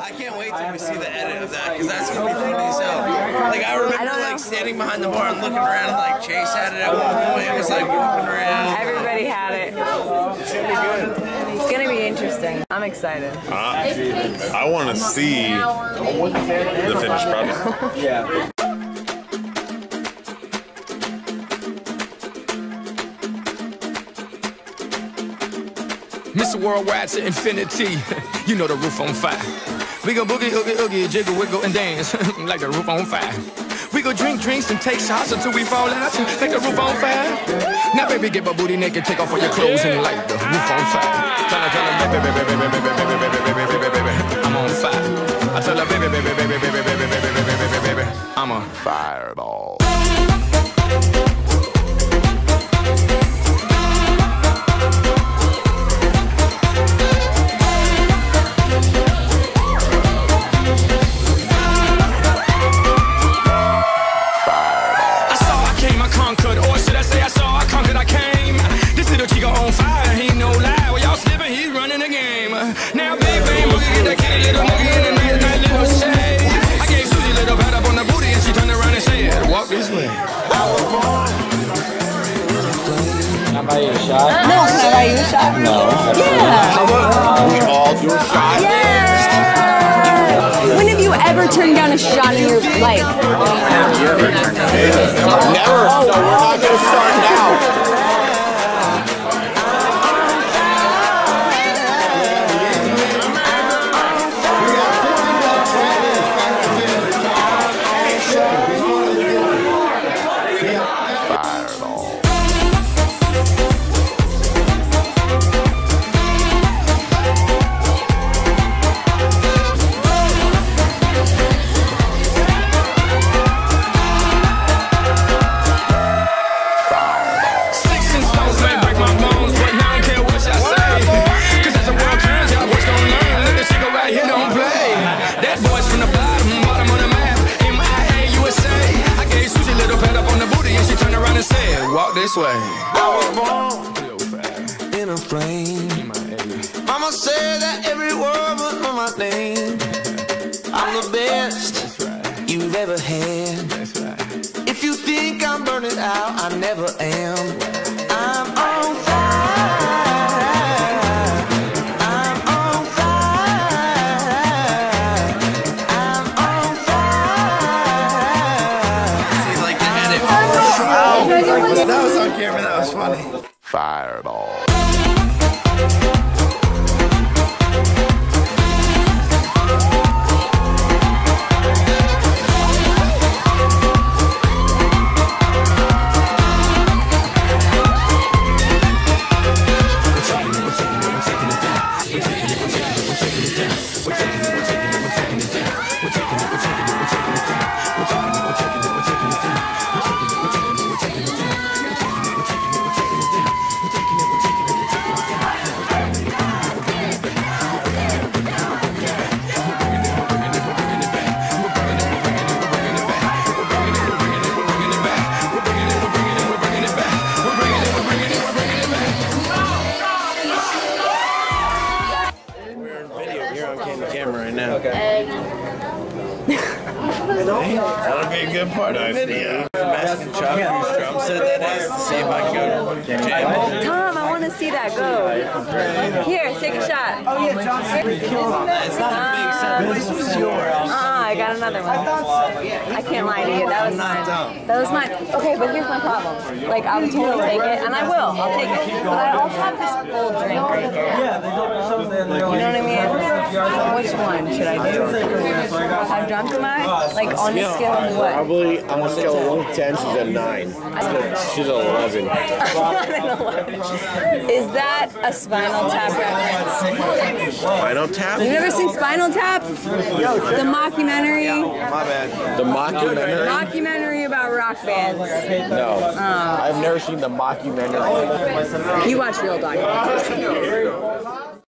I can't wait till we see the edit of that because that's gonna be funny as hell. Like I remember don't like standing behind the bar and looking around and like Chase had it at one point. It was like walking around. Everybody had it. It's gonna be good. It's gonna be interesting. I'm excited. I want to see the finished product. Yeah. Mr. Worldwide to infinity. you know the roof on fire. We go boogie, oogie, oogie, jiggle, wiggle, and dance like the roof on fire. We go drink drinks and take shots until we fall out like the roof on fire. Now, baby, get my booty naked, take off all your clothes and light the roof on fire. Tell her, tell her, baby, baby, baby, baby, baby, baby, baby, baby, baby, baby, I'm on fire. I tell her, baby, baby, baby, baby, baby, baby, baby, baby, baby, baby, I'm a fireball. Can I buy you a shot? No. Yeah. We all do a shot. Yes. When have you ever turned down a shot in your life? Never. Said, "Walk this way." in a flame. Mama said that every word was on my name. I'm the best you've ever had. If you think I'm burning out, I never am. That was on camera. That was funny. Fireball. Cam- camera right now. That'll be a good part of the video. Mask and chop whose drum set that is to see if I can go. Tom, I want to see that go. Here, take a shot. Oh yeah, John. It's not a big ah. set. This was yours. Uh-uh, ah, I got another one. I can't lie to you. That was mine. That was mine. Okay, but here's my problem. Like, I would totally take it, and I will. I'll take it. But I also have this full drink right here. Yeah, they don't You know what I mean? Which one should I do? How drunk am I? Like, on the scale of what? Probably on a scale of 1 to 10, she's a 9. She's an 11. Is that a Spinal Tap reference? Spinal Tap? You've never seen Spinal Tap? The mockumentary? My bad. The mockumentary? Mockumentary about rock bands. No. I've never seen the mockumentary. You watch real documentaries.